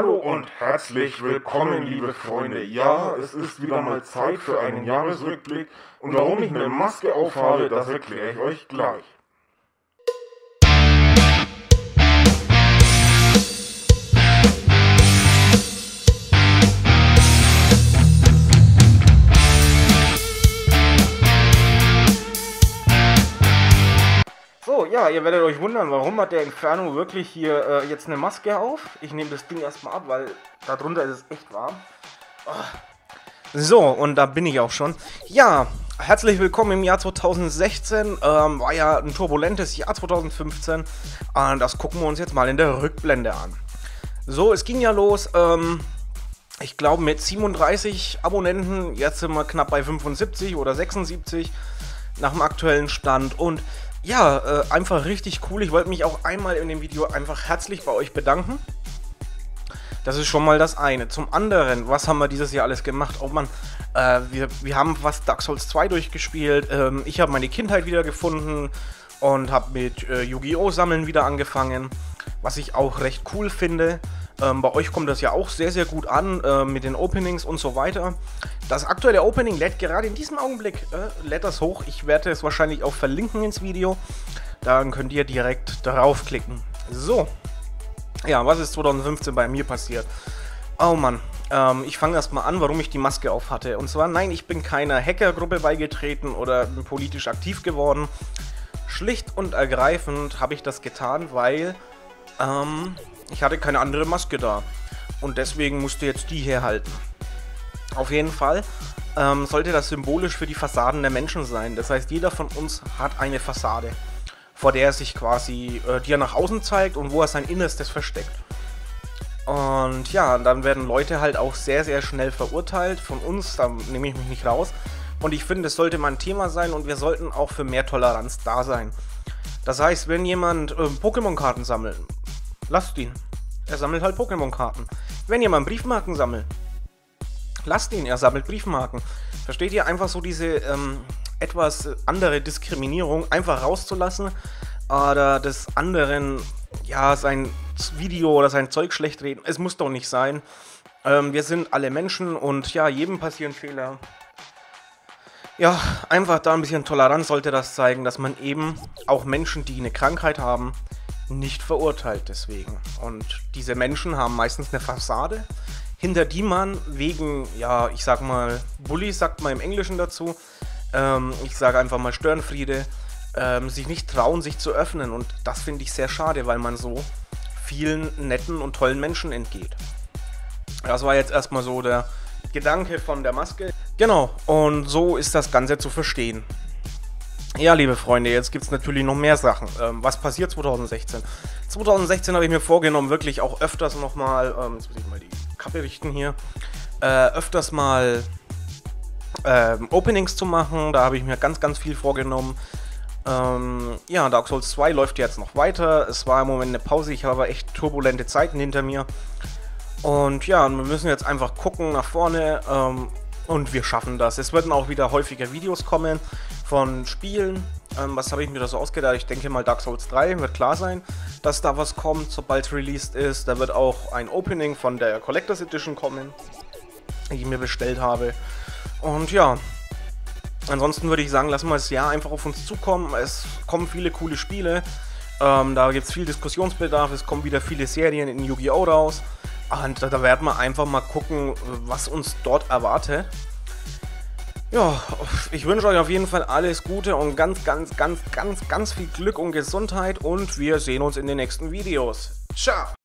Hallo und herzlich willkommen, liebe Freunde. Ja, es ist wieder mal Zeit für einen Jahresrückblick und warum ich eine Maske aufhabe, das erkläre ich euch gleich. Ja, ihr werdet euch wundern, warum hat der Inferno wirklich hier äh, jetzt eine Maske auf? Ich nehme das Ding erstmal ab, weil darunter ist es echt warm. Oh. So, und da bin ich auch schon. Ja, herzlich willkommen im Jahr 2016. Ähm, war ja ein turbulentes Jahr 2015. Und das gucken wir uns jetzt mal in der Rückblende an. So, es ging ja los. Ähm, ich glaube mit 37 Abonnenten. Jetzt sind wir knapp bei 75 oder 76 nach dem aktuellen Stand. Und ja, äh, einfach richtig cool. Ich wollte mich auch einmal in dem Video einfach herzlich bei euch bedanken. Das ist schon mal das eine. Zum anderen, was haben wir dieses Jahr alles gemacht? Oh man, äh, wir, wir haben fast Dark Souls 2 durchgespielt. Ähm, ich habe meine Kindheit wieder gefunden und habe mit äh, Yu-Gi-Oh! Sammeln wieder angefangen, was ich auch recht cool finde. Ähm, bei euch kommt das ja auch sehr, sehr gut an äh, mit den Openings und so weiter. Das aktuelle Opening lädt gerade in diesem Augenblick, äh, lädt das hoch. Ich werde es wahrscheinlich auch verlinken ins Video. Dann könnt ihr direkt draufklicken. So. Ja, was ist 2015 bei mir passiert? Oh Mann, ähm, ich fange erstmal an, warum ich die Maske auf hatte. Und zwar, nein, ich bin keiner Hackergruppe beigetreten oder politisch aktiv geworden. Schlicht und ergreifend habe ich das getan, weil ähm, ich hatte keine andere Maske da. Und deswegen musste jetzt die herhalten. Auf jeden Fall ähm, sollte das symbolisch für die Fassaden der Menschen sein. Das heißt, jeder von uns hat eine Fassade, vor der er sich quasi, äh, die er nach außen zeigt und wo er sein Innerstes versteckt. Und ja, dann werden Leute halt auch sehr, sehr schnell verurteilt von uns, da nehme ich mich nicht raus. Und ich finde, es sollte mal ein Thema sein und wir sollten auch für mehr Toleranz da sein. Das heißt, wenn jemand äh, Pokémon-Karten sammelt, lasst ihn. Er sammelt halt Pokémon-Karten. Wenn jemand Briefmarken sammelt, lasst ihn, er sammelt Briefmarken. Versteht ihr einfach so diese ähm, etwas andere Diskriminierung einfach rauszulassen oder des anderen, ja, sein Video oder sein Zeug schlecht reden? Es muss doch nicht sein. Ähm, wir sind alle Menschen und ja, jedem passieren Fehler. Ja, einfach da ein bisschen Toleranz sollte das zeigen, dass man eben auch Menschen, die eine Krankheit haben, nicht verurteilt deswegen. Und diese Menschen haben meistens eine Fassade, hinter die man wegen, ja, ich sag mal, Bully sagt man im Englischen dazu, ähm, ich sage einfach mal Störenfriede, ähm, sich nicht trauen, sich zu öffnen. Und das finde ich sehr schade, weil man so vielen netten und tollen Menschen entgeht. Das war jetzt erstmal so der Gedanke von der Maske. Genau, und so ist das Ganze zu verstehen. Ja, liebe Freunde, jetzt gibt es natürlich noch mehr Sachen. Ähm, was passiert 2016? 2016 habe ich mir vorgenommen, wirklich auch öfters nochmal, ähm, jetzt muss ich mal die Kappe richten hier, äh, öfters mal ähm, Openings zu machen. Da habe ich mir ganz, ganz viel vorgenommen. Ähm, ja, Dark Souls 2 läuft jetzt noch weiter. Es war im Moment eine Pause, ich habe echt turbulente Zeiten hinter mir. Und ja, wir müssen jetzt einfach gucken nach vorne ähm, und wir schaffen das. Es werden auch wieder häufiger Videos kommen von Spielen. Ähm, was habe ich mir da so ausgedacht? Ich denke mal Dark Souls 3 wird klar sein, dass da was kommt, sobald released ist. Da wird auch ein Opening von der Collectors Edition kommen, die ich mir bestellt habe. Und ja, ansonsten würde ich sagen, lassen wir das Jahr einfach auf uns zukommen. Es kommen viele coole Spiele. Ähm, da gibt es viel Diskussionsbedarf. Es kommen wieder viele Serien in Yu-Gi-Oh! raus. Und da werden wir einfach mal gucken, was uns dort erwartet. Ja, ich wünsche euch auf jeden Fall alles Gute und ganz, ganz, ganz, ganz, ganz viel Glück und Gesundheit und wir sehen uns in den nächsten Videos. Ciao!